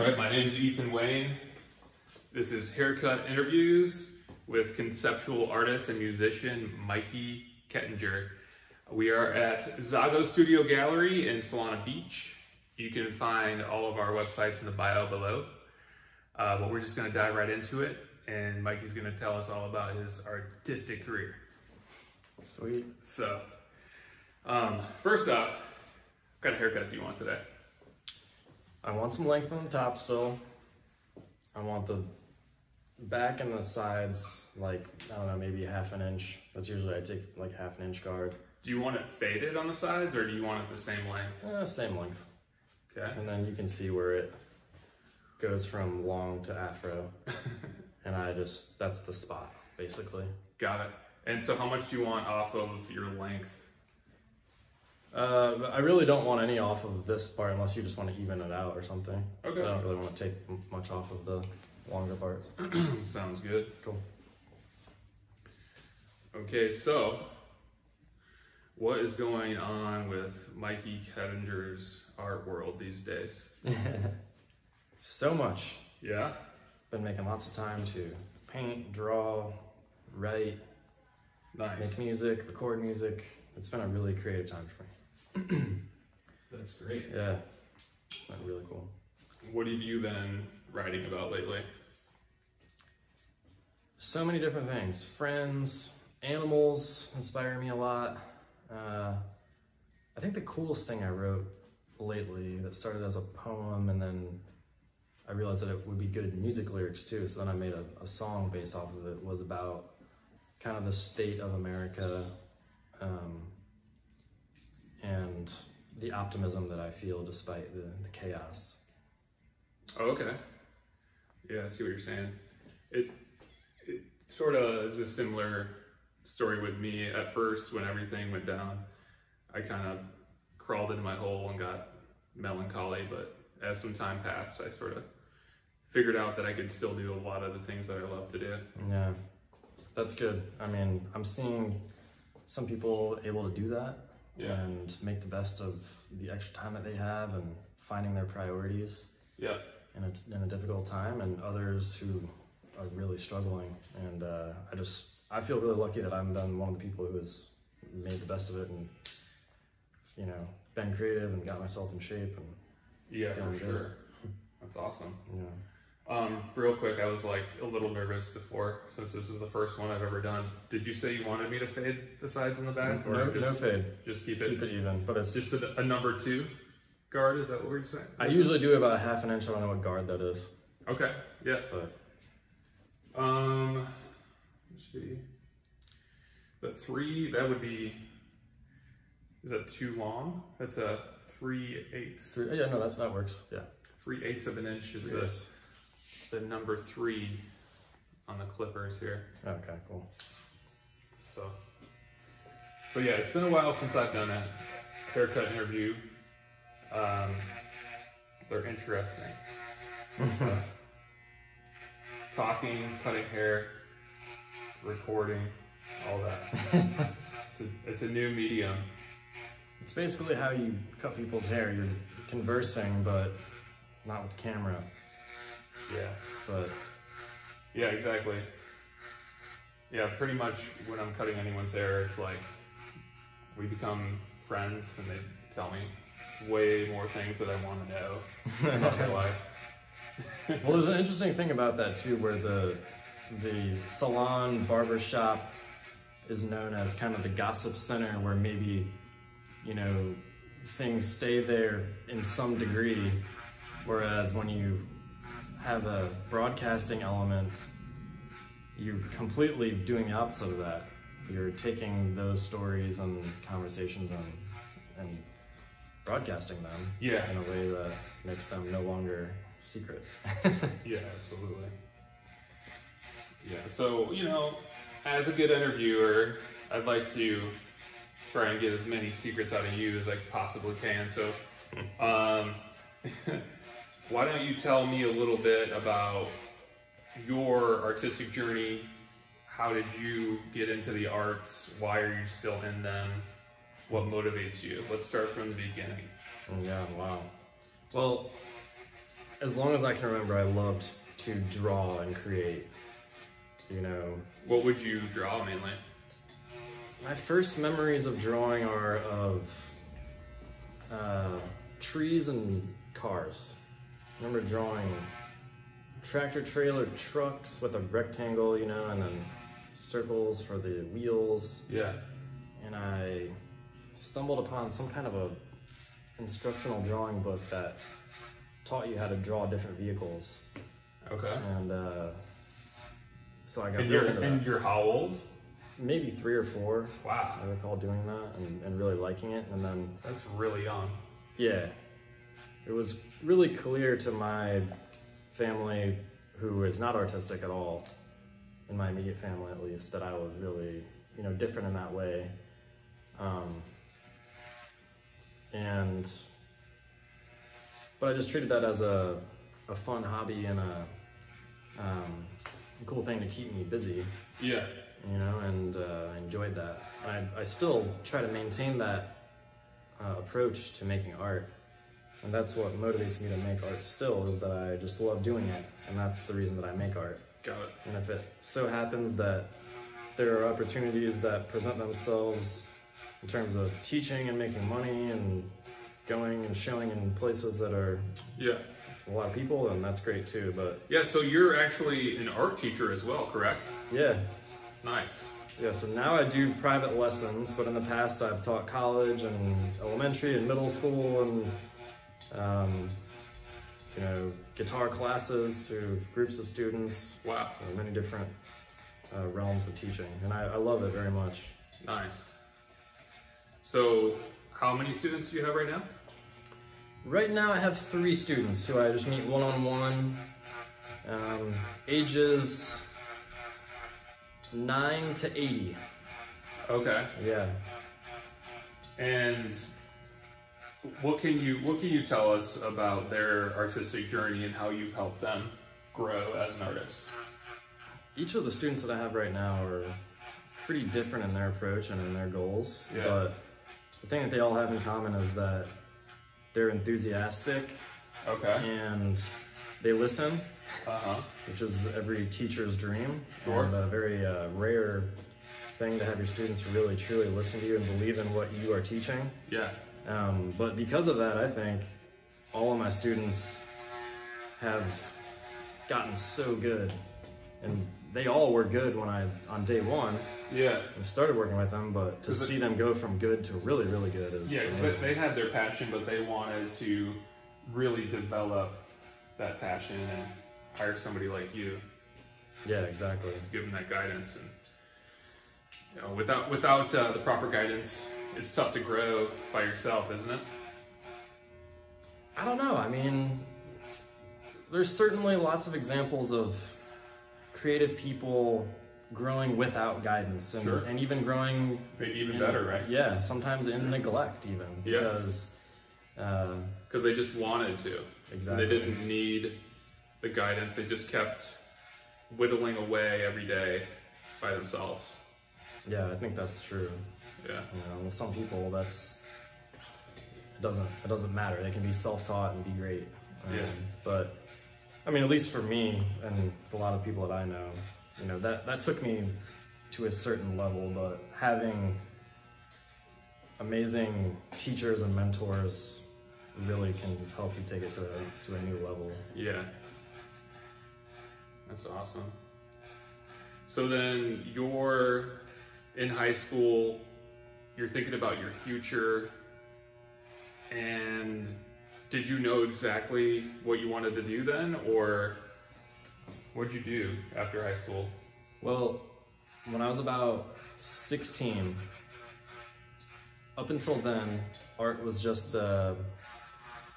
All right, my name is Ethan Wayne. This is Haircut Interviews with conceptual artist and musician Mikey Kettinger. We are at Zago Studio Gallery in Solana Beach. You can find all of our websites in the bio below. Uh, but we're just going to dive right into it, and Mikey's going to tell us all about his artistic career. Sweet. So, um, first off, what kind of haircut do you want today? I want some length on the top still. I want the back and the sides, like, I don't know, maybe half an inch. That's usually I take like half an inch guard. Do you want it faded on the sides, or do you want it the same length? Eh, same length. Okay. And then you can see where it goes from long to afro. and I just, that's the spot, basically. Got it. And so, how much do you want off of your length? Uh, I really don't want any off of this part unless you just want to even it out or something. Okay. I don't really want to take much off of the longer parts. Sounds good. Cool. Okay, so what is going on with Mikey Kettinger's art world these days? so much. Yeah. Been making lots of time to paint, draw, write, Nice. make music, record music. It's been a really creative time for me. That's great. Yeah, it's been really cool. What have you been writing about lately? So many different things. Friends, animals inspire me a lot. Uh, I think the coolest thing I wrote lately that started as a poem and then I realized that it would be good music lyrics too. So then I made a, a song based off of it was about kind of the state of America um, and the optimism that I feel despite the, the chaos. Oh, okay. Yeah, I see what you're saying. It it sort of is a similar story with me at first when everything went down. I kind of crawled into my hole and got melancholy, but as some time passed, I sort of figured out that I could still do a lot of the things that I love to do. Yeah, that's good. I mean, I'm seeing some people able to do that Yeah. and make the best of the extra time that they have and finding their priorities Yeah. in a, in a difficult time, and others who are really struggling. And uh, I just, I feel really lucky that I've been one of the people who has made the best of it and, you know, been creative and got myself in shape. And Yeah, for good. sure. That's awesome. know, Um, real quick, I was like a little nervous before since this is the first one I've ever done. Did you say you wanted me to fade the sides and the back, or no, no just fade. just keep it Keep it even, but it's just a, a number two guard? Is that what we're saying? I usually do about a half an inch. I don't know what guard that is, Okay, yeah. but Um, let's see. The three that would be. Is that too long? That's a three eighths. three, yeah, no, that's that works. Yeah. Three eighths of an inch is Three the, number three on the clippers here. Okay, cool. So, so yeah, it's been a while since I've done a haircut interview. Um, they're interesting. So, talking, cutting hair, recording, all that. it's, it's, a, it's a new medium. It's basically how you cut people's hair. You're conversing, but not with the camera. Yeah, But yeah, exactly. Yeah, pretty much when I'm cutting anyone's hair, it's like we become friends and they tell me way more things that I want to know about their life. well, there's an interesting thing about that too, where the the salon barbershop is known as kind of the gossip center, where maybe you know things stay there in some degree, whereas when you have a broadcasting element, you're completely doing the opposite of that. You're taking those stories and conversations and and broadcasting them Yeah, in a way that makes them no longer secret. yeah, absolutely. Yeah, so, you know, as a good interviewer, I'd like to try and get as many secrets out of you as I possibly can. So, um, why don't you tell me a little bit about your artistic journey? How did you get into the arts? Why are you still in them? What motivates you? Let's start from the beginning. Yeah, wow. Well, as long as I can remember, I loved to draw and create. You know, What would you draw mainly? my first memories of drawing are of uh, trees and cars. I remember drawing tractor trailer trucks with a rectangle, you know, and then circles for the wheels. Yeah. And I stumbled upon some kind of a instructional drawing book that taught you how to draw different vehicles. Okay. And uh, so I got And really you're and you're how old? Maybe three or four. Wow. I recall doing that and, and really liking it. And then, That's really young. yeah, it was really clear to my family, who is not artistic at all, in my immediate family at least, that I was really, you know, different in that way. Um, and, but I just treated that as a, a fun hobby and a, um, a cool thing to keep me busy Yeah. you know, and uh, I enjoyed that. I, I still try to maintain that uh, approach to making art, and that's what motivates me to make art still, is that I just love doing it, and that's the reason that I make art. Got it. And if it so happens that there are opportunities that present themselves in terms of teaching and making money and going and showing in places that are Yeah. a lot of people, then that's great too. But Yeah, so you're actually an art teacher as well, correct? yeah, Nice. Yeah, so now I do private lessons, but in the past I've taught college and elementary and middle school and, um, you know, guitar classes to groups of students. Wow. So many different uh, realms of teaching, and I, I love it very much. Nice. So, how many students do you have right now? Right now I have three students who I just meet one on one, ages nine to eighty. Okay. Yeah. And what can you what can you tell us about their artistic journey and how you've helped them grow as an artist? each of the students that I have right now are pretty different in their approach and in their goals. Yeah. But the thing that they all have in common is that they're enthusiastic Okay. and they listen, Uh huh. which is every teacher's dream. Sure. And a very uh, rare thing to have your students really truly listen to you and believe in what you are teaching. Yeah. Um, but because of that, I think all of my students have gotten so good, and they all were good when I on day one Yeah. I started working with them. But to Is it- see them go from good to really, really good is Yeah. 'cause amazing. They, they had their passion, but they wanted to really develop that passion and hire somebody like you yeah, exactly. to give them that guidance. And you know, without without uh, the proper guidance, it's tough to grow by yourself, isn't it? I don't know. I mean, there's certainly lots of examples of creative people growing without guidance and, Sure. and even growing Maybe even in- better, right? Yeah, sometimes in neglect even Yeah. because uh, Because they just wanted to. exactly. They didn't need the guidance. They just kept whittling away every day by themselves. Yeah, I think that's true. Yeah. You know, with some people, that's it doesn't it doesn't matter. They can be self-taught and be great. Um, Yeah. But I mean, at least for me and a lot of people that I know, you know, that that took me to a certain level. But having amazing teachers and mentors really can help you take it to a, to a new level. Yeah. That's awesome. So then you're in high school, you're thinking about your future, and did you know exactly what you wanted to do then, or what'd you do after high school? Well, when I was about 16, up until then, art was just uh,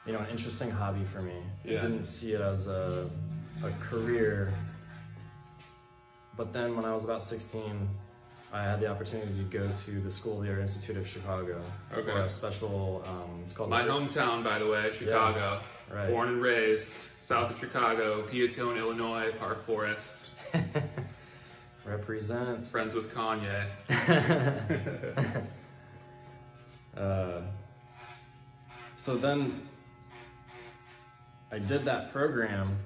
you know an interesting hobby for me. Yeah. I didn't see it as a, a career. But then when I was about 16, I had the opportunity to go to the School of the Art Institute of Chicago for a special. Um, it's called My hometown, by the way, Chicago. Right. Born and raised, south of Chicago, Peotone, Illinois, Park Forest. Represent. Friends with Kanye. Uh, so then I did that program,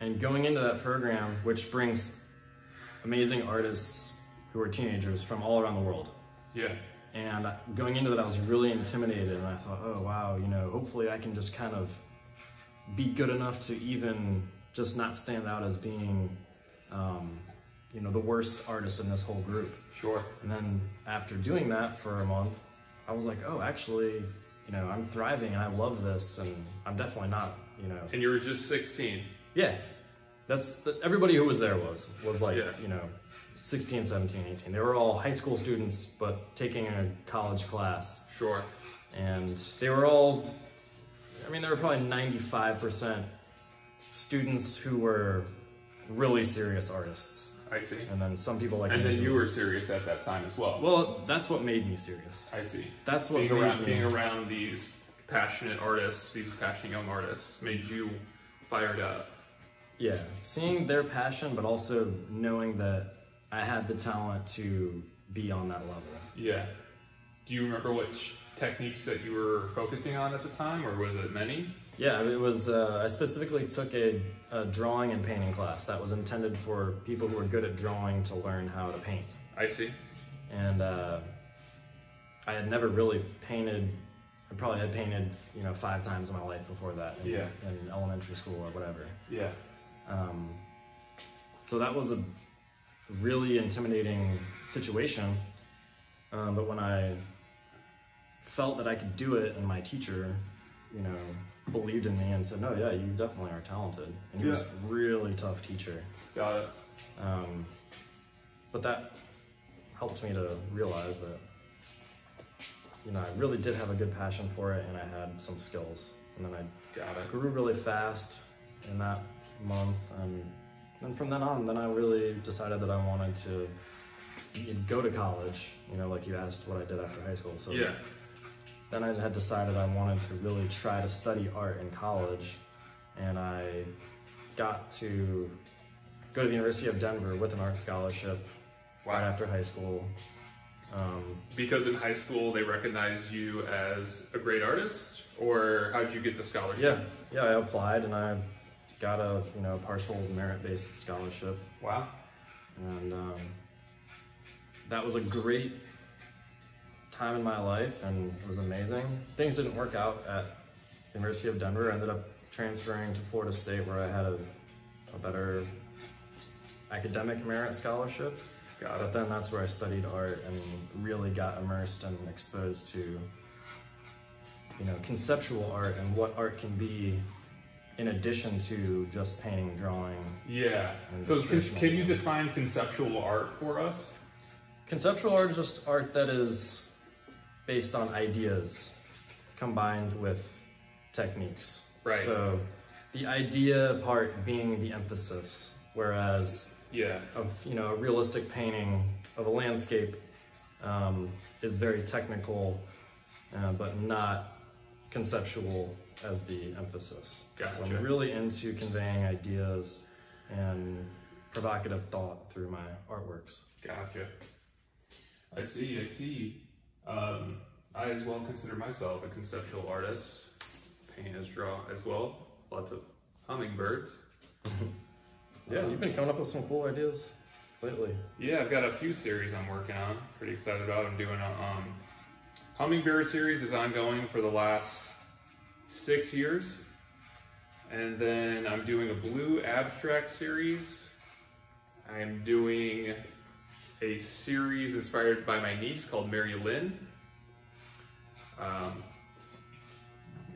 and going into that program, which brings amazing artists who are teenagers from all around the world. Yeah. And going into that, I was really intimidated, and I thought, oh wow, you know, hopefully I can just kind of be good enough to even just not stand out as being, um, you know, the worst artist in this whole group. Sure. And then after doing that for a month, I was like, oh, actually, you know, I'm thriving and I love this, and I'm definitely not, you know, And you were just 16. yeah. That's, that's everybody who was there was was like, Yeah. you know, 16, 17, 18. They were all high school students, but taking a college class Sure. and they were all i mean there were probably 95% students who were really serious artists I see. and then some people like And then you were serious at that time as well. well that's what made me serious I see. that's what Being made around, me being around these passionate artists, these passionate young artists, made you fired up. yeah seeing their passion but also knowing that i had the talent to be on that level Yeah. Do you remember which techniques that you were focusing on at the time, or was it many? Yeah, it was. Uh, I specifically took a, a drawing and painting class that was intended for people who are good at drawing to learn how to paint. I see. And uh, I had never really painted. I probably had painted, you know, five times in my life before that. In, Yeah. In elementary school or whatever. Yeah. Um, so that was a really intimidating situation. Um, but when I felt that I could do it, and my teacher, you know, believed in me and said, "No, yeah, you definitely are talented," and he was a really tough teacher. Got it. Um, but that helped me to realize that, you know, I really did have a good passion for it, and I had some skills. And then I Got it. grew really fast in that month and then from then on then i really decided that i wanted to go to college you know like you asked what i did after high school. So Yeah. then i had decided i wanted to really try to study art in college. And i got to go to the university of denver with an art scholarship right after high school. Um, Because in high school they recognized you as a great artist, or how'd you get the scholarship? yeah. Yeah i applied and i got a you know partial merit-based scholarship Wow. and um, that was a great time in my life and it was amazing things didn't work out at the university of denver i ended up transferring to florida state where i had a, a better academic merit scholarship Got but it. then that's where i studied art and really got immersed and exposed to you know conceptual art and what art can be in addition to just painting drawing Yeah. So can, can you define conceptual art for us? Conceptual art is just art that is based on ideas combined with techniques. Right. So the idea part being the emphasis, whereas Yeah. of you know a realistic painting of a landscape um, is very technical, uh, but not conceptual as the emphasis. So I'm really into conveying ideas and provocative thought through my artworks. Gotcha. I see, I see. Um, I as well consider myself a conceptual artist. Paint as draw as well. Lots of hummingbirds. Yeah, you've been coming up with some cool ideas lately. Yeah, I've got a few series I'm working on. Pretty excited about. I'm doing a um, hummingbird series is ongoing for the last six years, and then I'm doing a blue abstract series. I'm doing a series inspired by my niece called Mary Lynn. Um,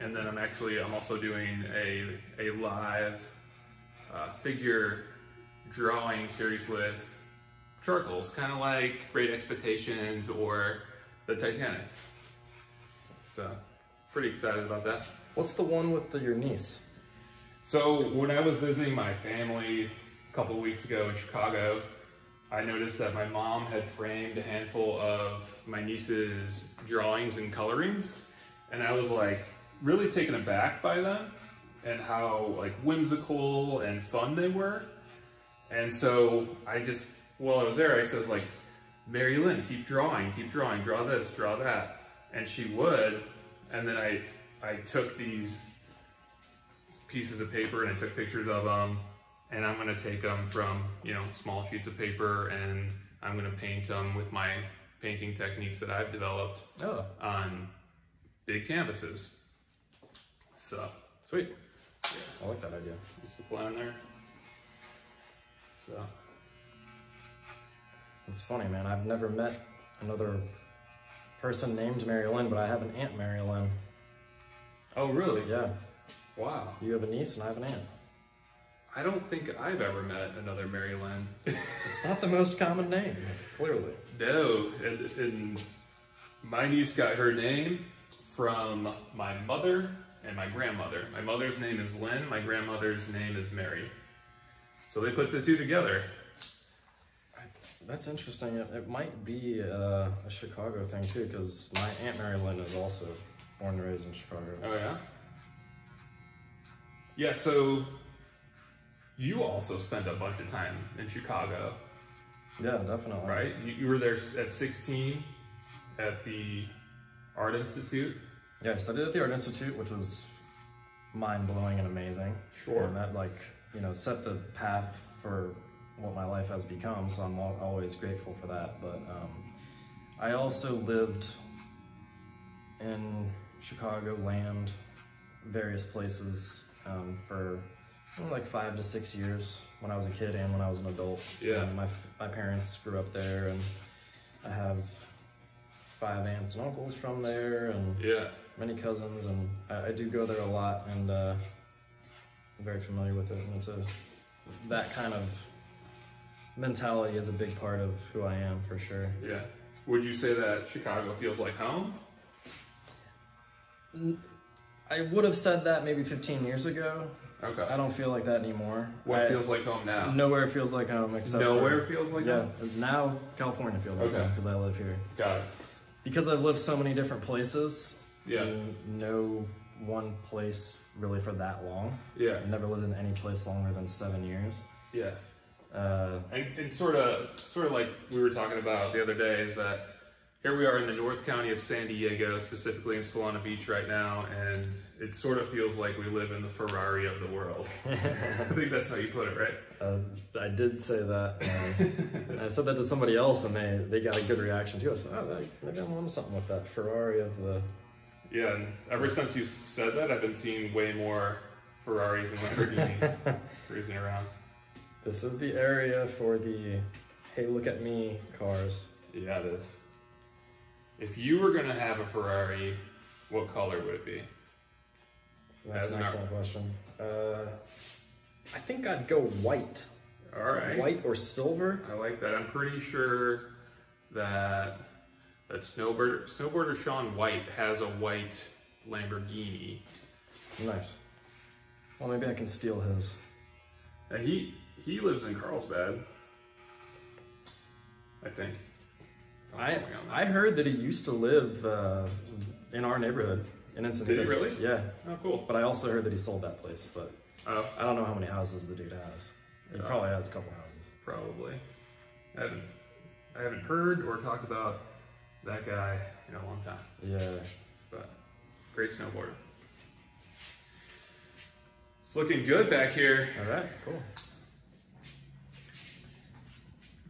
and then I'm actually I'm also doing a a live uh, figure drawing series with charcoals, kind of like Great Expectations or the Titanic. So, pretty excited about that. What's the one with the, your niece? So, when I was visiting my family a couple weeks ago in Chicago, I noticed that my mom had framed a handful of my niece's drawings and colorings, and I was like really taken aback by them and how like whimsical and fun they were. And so I just, while I was there, I said like, Mary Lynn, keep drawing, keep drawing, draw this, draw that, and she would. And then I, I took these pieces of paper and I took pictures of them. And I'm gonna take them from you know small sheets of paper and I'm gonna paint them with my painting techniques that I've developed Oh, on big canvases. So sweet. I like that idea. that's the plan there. So It's funny, man. I've never met another person named Mary Lynn, but I have an aunt Mary Lynn. Oh really? Yeah, Wow. you have a niece and I have an aunt. I don't think I've ever met another Mary Lynn. It's not the most common name, clearly. No, and, and my niece got her name from my mother and my grandmother. My mother's name is Lynn, my grandmother's name is Mary. So they put the two together. That's interesting. It, it might be uh, a Chicago thing too, because my aunt Mary Lynn is also born and raised in Chicago. Oh, yeah? Yeah, so you also spent a bunch of time in Chicago, Yeah, definitely. right? You, you were there at 16 at the Art Institute. Yeah, I studied at the Art Institute, which was mind blowing and amazing. Sure. And that, like, you know, set the path for what my life has become. So I'm al- always grateful for that. But um, I also lived in Chicago land, various places um, for mm, like five to six years when I was a kid and when I was an adult. Yeah. And my f- my parents grew up there, and I have five aunts and uncles from there, and Yeah. many cousins, and I, I do go there a lot, and uh, I'm very familiar with it. And it's a that kind of mentality is a big part of who I am for sure. Yeah. Would you say that Chicago feels like home? I would have said that maybe 15 years ago. Okay. I don't feel like that anymore. What I- feels like home now? Nowhere feels like home except Nowhere For, feels like yeah, home? now California feels like Okay. home because I live here. Got it. Because I've lived so many different places. Yeah. No one place really for that long. Yeah. I've never lived in any place longer than seven years. Yeah. Uh, And, and sort of, sort of like we were talking about the other day, is that here we are in the North County of San Diego, specifically in Solana Beach right now, and it sort of feels like we live in the Ferrari of the world. I think that's how you put it, right? uh, I did say that. Uh, I said that to somebody else, and they, they got a good reaction too. I said, "Oh, maybe I'm onto something with that Ferrari of the." Yeah. And ever since you said that, I've been seeing way more Ferraris and Lamborghinis cruising around. This is the area for the "Hey, look at me" cars. Yeah, it is. If you were gonna have a Ferrari, what color would it be? That's an excellent question. Uh, I think I'd go white, All right. white or silver. I like that. I'm pretty sure that that snowboarder snowboarder Shaun White has a white Lamborghini, Nice. Well, maybe I can steal his. and he he lives in Carlsbad. I think. I quote me on that. I heard that he used to live uh, in our neighborhood in Encinitas. Did he really? Yeah, oh cool. but I also heard that he sold that place. But Oh, I don't know how many houses the dude has. He Yeah. probably has a couple houses. probably. I haven't I haven't heard or talked about that guy in a long time. Yeah. but great snowboarder. It's looking good back here. All right. Cool.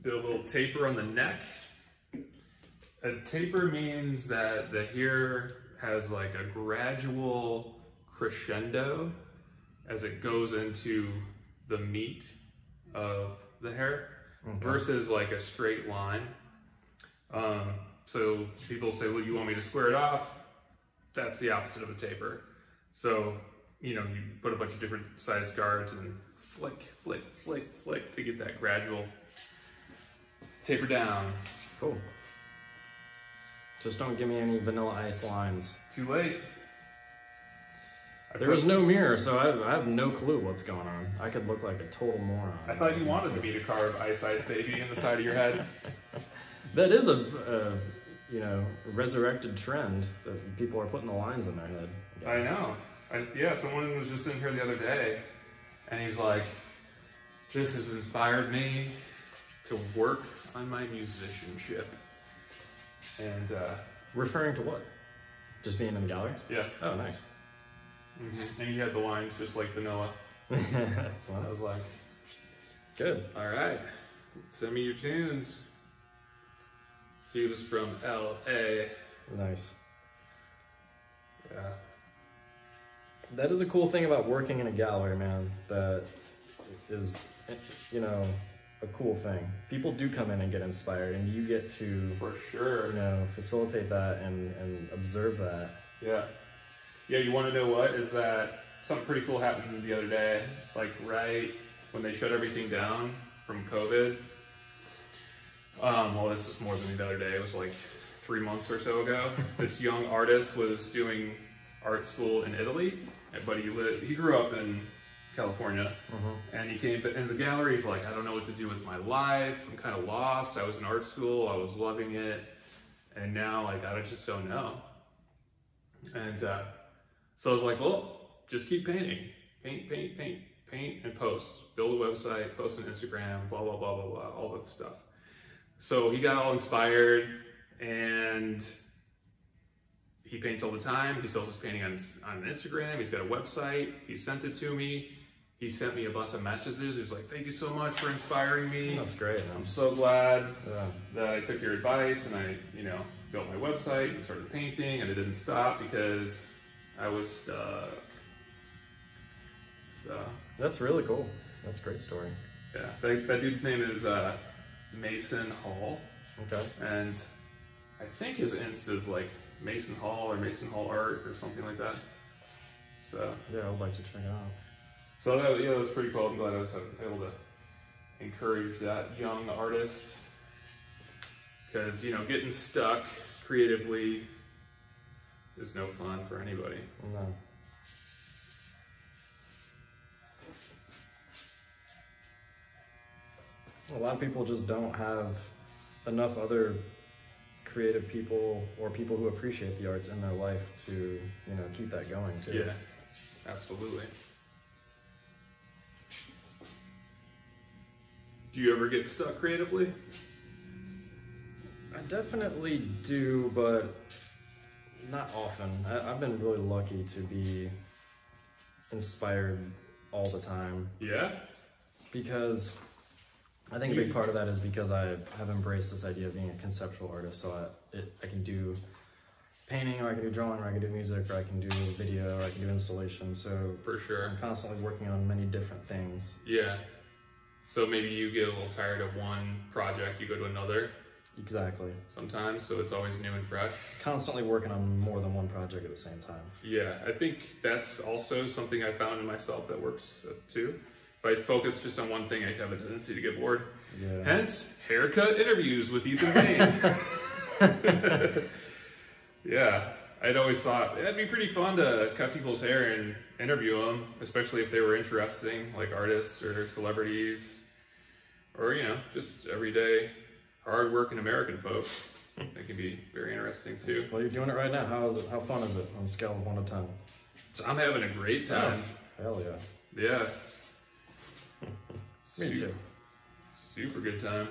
Did a little taper on the neck. A taper means that the hair has like a gradual crescendo as it goes into the meat of the hair Okay. versus like a straight line. Um, so people say, well, you want me to square it off? That's the opposite of a taper. So, you know, you put a bunch of different size guards and flick, flick, flick, flick to get that gradual taper down. Cool. Just don't give me any vanilla ice lines. Too late. I There was no mirror, so I, I have no clue what's going on. I could look like a total moron. I thought you wanted me to carve Ice Ice Baby in the side of your head. That is a, a you know resurrected trend that people are putting the lines in their head. I know. I, yeah, someone was just in here the other day, and he's like, "This has inspired me to work on my musicianship." And uh, Referring to what? Just being in the gallery? yeah, Oh, nice. Mm-hmm. And you had the lines just like vanilla. well, I was like, good. all right, send me your tunes. He was from L.A. Nice. Yeah. That is a cool thing about working in a gallery, man. That is, you know, a cool thing. People do come in and get inspired, and you get to, For sure. you know, facilitate that and, and observe that. Yeah. Yeah, you want to know what? Is that something pretty cool happened the other day? Like, right when they shut everything down from COVID. Um, well, this is more than the other day. It was like three months or so ago. this young artist was doing art school in Italy, but he lived, he grew up in California, and he came in the gallery. He's like, I don't know what to do with my life. I'm kind of lost. I was in art school. I was loving it, and now like I just don't know. And uh, so I was like, well, just keep painting, paint, paint, paint, paint, and post. Build a website, post on Instagram, blah blah blah blah blah, all this stuff. So he got all inspired, and he paints all the time. He sells his painting on on Instagram. He's got a website. He sent it to me. He sent me a bunch of messages. He was like, "Thank you so much for inspiring me. That's great, I'm so glad Yeah. that I took your advice and I, you know, built my website and started painting and it didn't stop because I was stuck. So, That's really cool. That's a great story. yeah, that, that dude's name is uh, Mason Hall Okay. and I think his Insta is like Mason Hall or Mason Hall Art or something like that. So, Yeah, I would like to check it out. So that, yeah, that was pretty cool. I'm glad I was able to encourage that young artist because you know getting stuck creatively is no fun for anybody. No. A lot of people just don't have enough other creative people or people who appreciate the arts in their life to, you know, keep that going too. Yeah, absolutely. Do you ever get stuck creatively? I definitely do, but not often. I, I've been really lucky to be inspired all the time Yeah. because I think a big part of that is because I have embraced this idea of being a conceptual artist. So I, it, I can do painting, or I can do drawing, or I can do music, or I can do video, or I can do installation. So For sure. I'm constantly working on many different things. Yeah. So maybe you get a little tired of one project, you go to another Exactly. sometimes, so it's always new and fresh. Constantly working on more than one project at the same time. Yeah, I think that's also something I found in myself that works uh, too. If I focus just on one thing, I have a tendency to get bored. Yeah. Hence, haircut interviews with Ethan Wayne. yeah, I'd always thought it'd be pretty fun to cut people's hair and interview them, especially if they were interesting, like artists or celebrities, or you know, just everyday, hard-working American folks. That can be very interesting too. Well, you're doing it right now. How is it? How fun is it on a scale of one to ten? So I'm having a great time. Hell yeah. Yeah. Me Su- too. Super good time.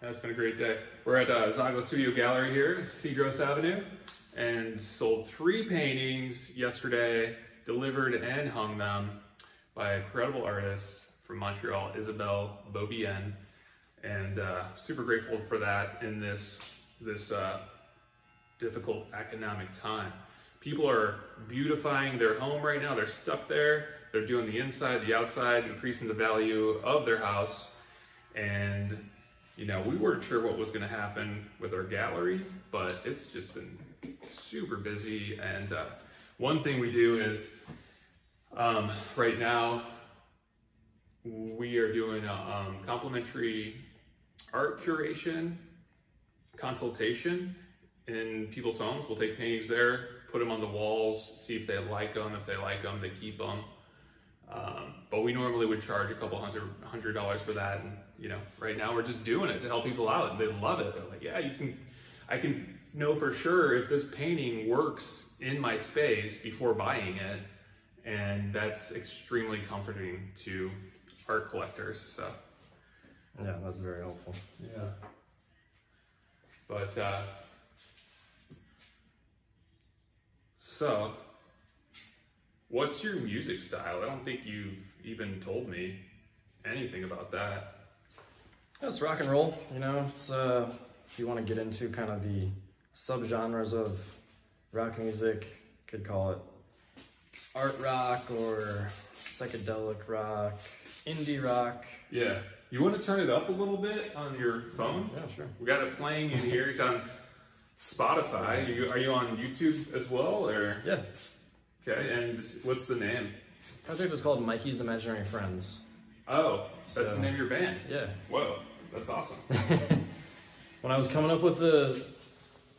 That's been a great day. We're at uh, Zago Studio Gallery here at Cedros Avenue and sold three paintings yesterday, delivered and hung them by incredible artist from Montreal, Isabelle Beaubien. And uh, super grateful for that in this, this uh, difficult economic time. People are beautifying their home right now. They're stuck there. They're doing the inside, the outside, increasing the value of their house. And, you know, we weren't sure what was going to happen with our gallery, but it's just been super busy. And uh, one thing we do is um, right now, we are doing a um, complimentary art curation consultation in people's homes. We'll take paintings there, put them on the walls, see if they like them. If they like them, they keep them. Um, but we normally would charge a couple hundred hundred dollars for that, and you know, right now we're just doing it to help people out, they love it. They're like, "Yeah, you can." I can know for sure if this painting works in my space before buying it, and that's extremely comforting to art collectors. So. Yeah, that's very helpful. Yeah. But uh, So, what's your music style? I don't think you've even told me anything about that. Yeah, it's rock and roll. You know, it's uh, if you want to get into kind of the subgenres of rock music, could call it art rock or psychedelic rock, indie rock. Yeah. You want to turn it up a little bit on your phone? Yeah, sure. We got it playing in here. It's on Spotify. Are you, are you on YouTube as well, or Yeah, okay? And what's the name? project is called Mikey's Imaginary Friends. Oh, that's So- the name of your band. Yeah. Whoa, that's awesome. When I was coming up with the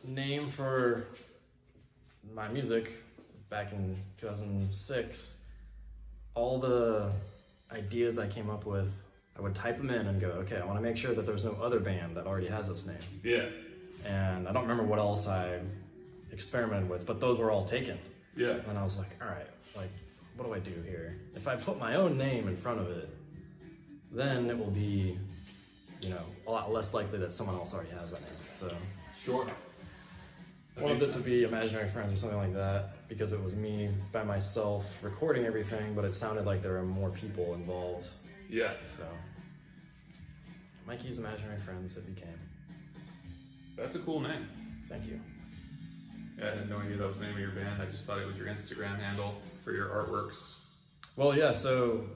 name for my music back in 2006, all the ideas I came up with, I would type them in and go, okay, I want to make sure that there's no other band that already has this name. Yeah, And I don't remember what else I experimented with, but those were all taken. yeah, And I was like, all right, like, what do I do here? If I put my own name in front of it, then it will be, you know, a lot less likely that someone else already has that name. So sure. That wanted it to be Imaginary Friends or something like that because it was me by myself recording everything, but it sounded like there were more people involved. Yeah, So Mikey's Imaginary Friends it became. that's a cool name. Thank you. Yeah, I had no idea that was the name of your band. I just thought it was your Instagram handle for your artworks. Well, yeah, so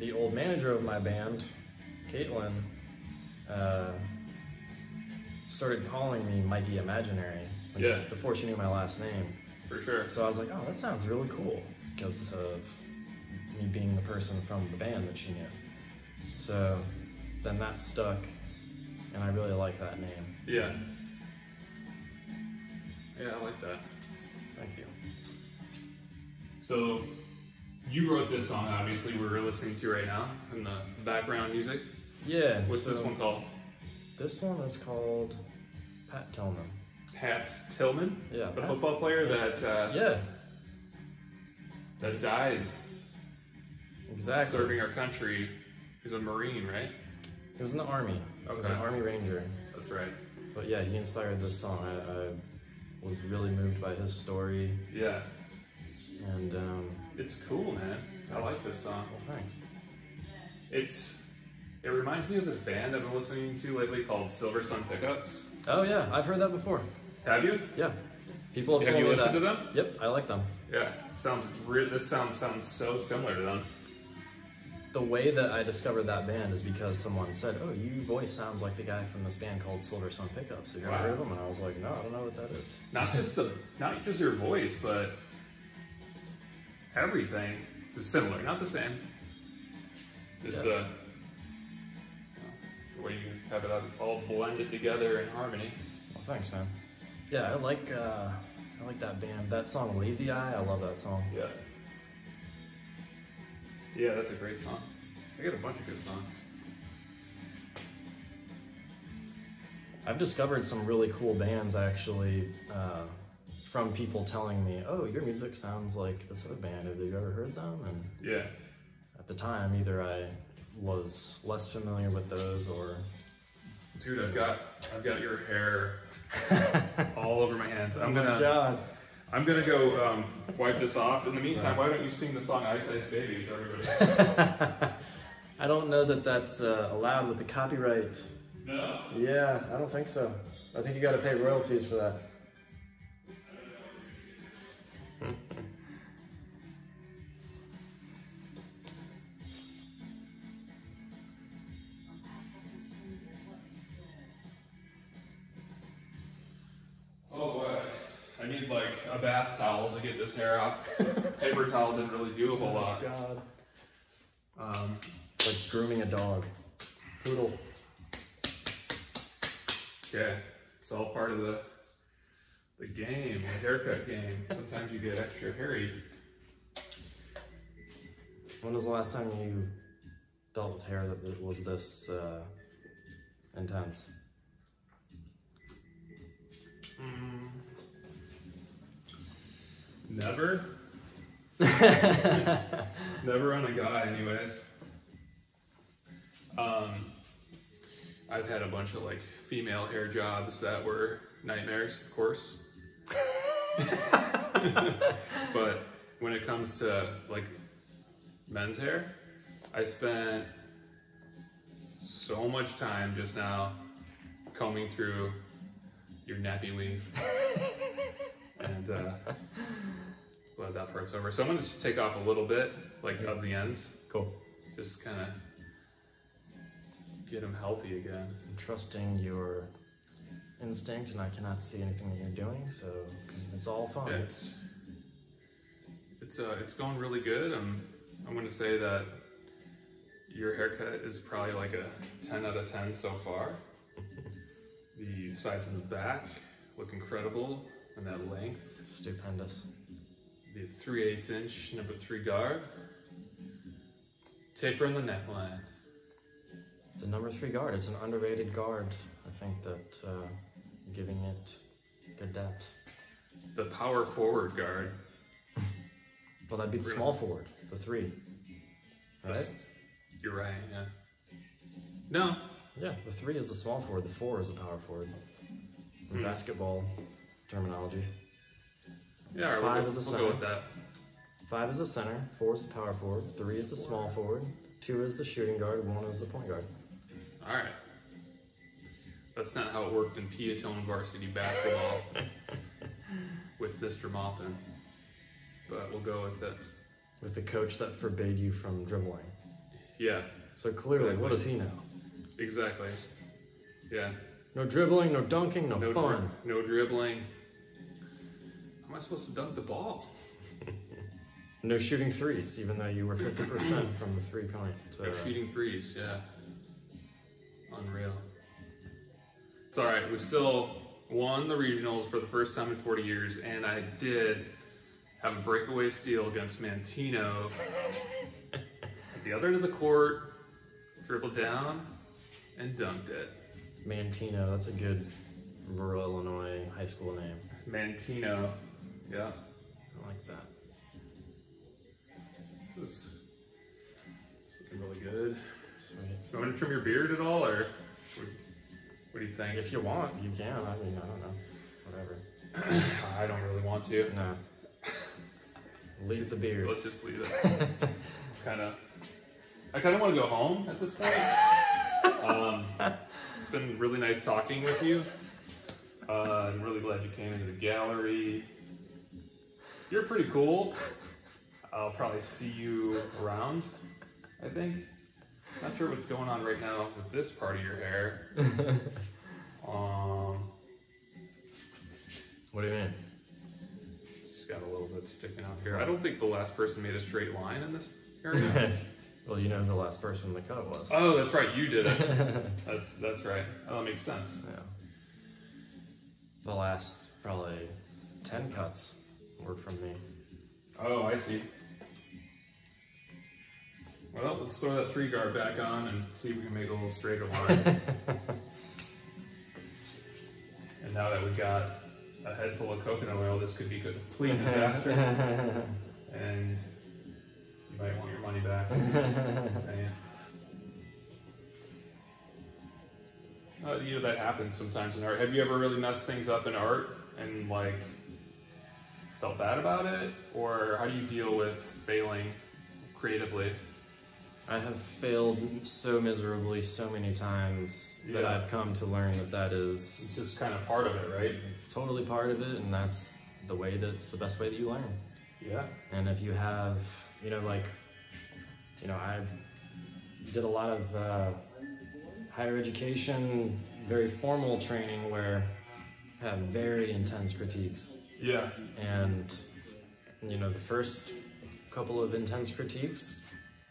the old manager of my band, Caitlin, uh, started calling me Mikey Imaginary when Yeah. she, before she knew my last name. For sure. So I was like, oh, that sounds really cool because of me being the person from the band that she knew. So then that stuck, and I really like that name. Yeah. Yeah, I like that. Thank you. So, you wrote this song, obviously, we're listening to right now in the background music. Yeah. What's this one called? This one is called Pat Tillman. Pat Tillman, Yeah. the Pat- football player that uh, Yeah, that died exactly. serving our country. He's a Marine, right? He was in the army. He was an army ranger. That's right. But yeah, he inspired this song. I, I was really moved by his story, Yeah, and um, it's cool, man. I like this song. well, thanks. It's it reminds me of this band I've been listening to lately called Silver Sun Pickups. Oh yeah, I've heard that before. Have you? Yeah, people have, Have told you me listened that. to them? Yep, I like them. Yeah, sounds this sounds sounds so similar to them. The way that I discovered that band is because someone said, "Oh, your voice sounds like the guy from this band called Silver Sun Pickups." Have you ever Wow. heard of them? And I was like, "No, I don't know what that is." Not just the not just your voice, but everything is similar. Not the same. Just Yeah. the, you know, the way you have it all blended together in harmony. Well, thanks, man. Yeah, I like uh, I like that band. That song "Lazy Eye," I love that song. Yeah. Yeah, that's a great song. I got a bunch of good songs. I've discovered some really cool bands actually uh, from people telling me, "Oh, your music sounds like this other band. Have you ever heard them?" And Yeah. at the time, either I was less familiar with those, or Dude, I've got I've got your hair all over my hands. I'm gonna Oh God. I'm gonna go um, wipe this off. In the meantime, why don't you sing the song "Ice Ice Baby" to everybody? I don't know that that's uh, allowed with the copyright. no. Yeah, I don't think so. I think you got to pay royalties for that. A bath towel to get this hair off. Paper towel didn't really do a whole lot. God. Um, like grooming a dog. Poodle. yeah, it's all part of the the game, the haircut game. Sometimes you get extra hairy. When was the last time you dealt with hair that that was this uh, intense? Mm. Never. Never on a guy, anyways. Um, I've had a bunch of like female hair jobs that were nightmares, of course. but when it comes to like men's hair, I spent so much time just now combing through your nappy weave. and uh, that part's over. So I'm gonna just take off a little bit, like of the ends, Cool. just kind of get them healthy again. I'm trusting your instinct, and I cannot see anything that you're doing, so it's all fine. It's it's uh it's going really good. I'm I'm gonna say that your haircut is probably like a 10 out of 10 so far. The sides and the back look incredible, and that length. Stupendous. The 3 8 inch number three guard. Taper in the neckline. The number three guard. It's an underrated guard. I think that uh, giving it good depth. The power forward guard. Well, that'd be the Really? small forward, the three. Right? You're right, yeah. No, Yeah, the three is the small forward, the four is the power forward. In Hmm. basketball terminology. Yeah, all right, Five we'll, is a we'll go center. with that. Five is the center, four is the power forward, three is the small forward, two is the shooting guard, one is the point guard. All right. That's not how it worked in Peotone varsity basketball with Mr. Maupin. But we'll go with it. With the coach that forbade you from dribbling. Yeah, So clearly, what does he know? exactly. Yeah. No dribbling, no dunking, no, No, fun. no dribbling. Am I supposed to dunk the ball? No shooting threes, even though you were 50% from the three point. Uh, No shooting threes, yeah. Unreal. It's all right. We still won the regionals for the first time in 40 years, and I did have a breakaway steal against Manteno at the other end of the court, dribbled down, and dunked it. Manteno, that's a good rural Illinois high school name. Manteno, yeah. I like that. This is looking really good. Sweet. You want to trim your beard at all, or what, what do you think? If you want, you can. I mean, I don't know. Whatever. I don't really want to. No. Leave the beard. Let's just leave it. kind of. I kind of want to go home at this point. um, it's been really nice talking with you. Uh, I'm really glad you came into the gallery. You're pretty cool. I'll probably see you around. I think. Not sure what's going on right now with this part of your hair. Um, What do you mean? just got a little bit sticking out here. I don't think the last person made a straight line in this area. well, you know who the last person in the cut was. Oh, that's right. You did it. That's that's right. Oh, that makes sense. Yeah. The last probably 10 cuts were from me. Oh, I see. Well, let's throw that three guard back on and see if we can make a little straighter line. and now that we got a head full of coconut oil, this could be a complete disaster. and you might want your money back. Uh, you know that happens sometimes in art. Have you ever really messed things up in art and like felt bad about it, or how do you deal with failing creatively? I have failed so miserably so many times that I've come to learn that that is It's just kind of part of it, right? it's totally part of it, and that's the way that's the best way that you learn. Yeah. And if you have, you know, like, you know, I did a lot of uh, higher education, very formal training where I had very intense critiques. Yeah. And, you know, the first couple of intense critiques,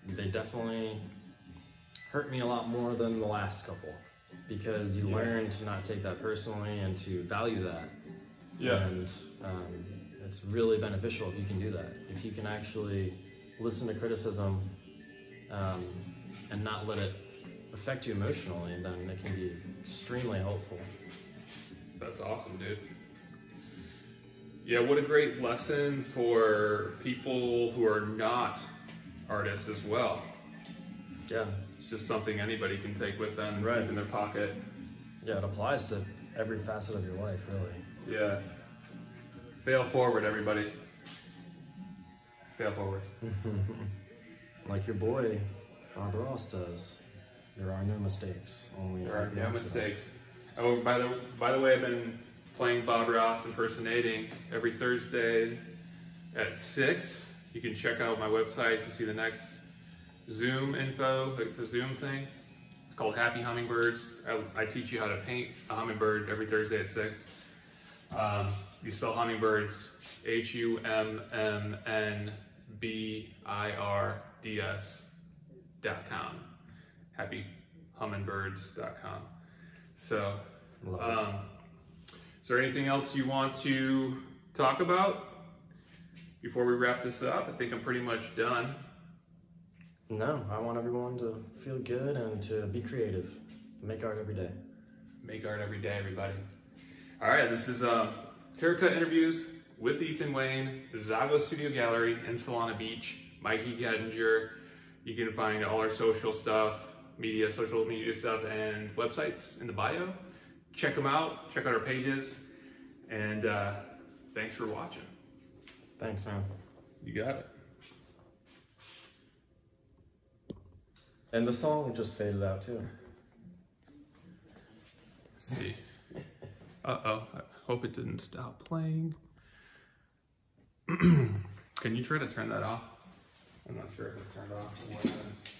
they definitely hurt me a lot more than the last couple because you Yeah. learn to not take that personally and to value that. Yeah. And um, it's really beneficial if you can do that. If you can actually listen to criticism um, and not let it affect you emotionally, then it can be extremely helpful. That's awesome, dude. Yeah, what a great lesson for people who are not artists as well. Yeah, It's just something anybody can take with them Right. in their pocket. yeah, it applies to every facet of your life, really. Yeah. Fail forward, everybody. Fail forward. Like your boy Bob Ross says, there are no mistakes. Only There are no mistakes. Oh, by the by the way, I've been playing Bob Ross impersonating every Thursdays at six. You can check out my website to see the next Zoom info, like the Zoom thing. It's called Happy Hummingbirds. I, I teach you how to paint a hummingbird every Thursday at six. Um, you spell hummingbirds H U M M N B I R D S dot com. HappyHummingbirds.com. So, Love it. um, there anything else you want to talk about before we wrap this up? I think I'm pretty much done. No, I want everyone to feel good and to be creative. Make art every day. Make art every day, everybody. All right, this is um, haircut interviews with Ethan Wayne, Zago Studio Gallery in Solana Beach. Mikey Kettinger. You can find all our social stuff, media, social media stuff, and websites in the bio. Check them out. Check out our pages. And uh, thanks for watching. Thanks, man. You got it. And the song just faded out too. see. Uh oh. I hope it didn't stop playing. Can you try to turn that off? I'm not sure if it's turned off or what.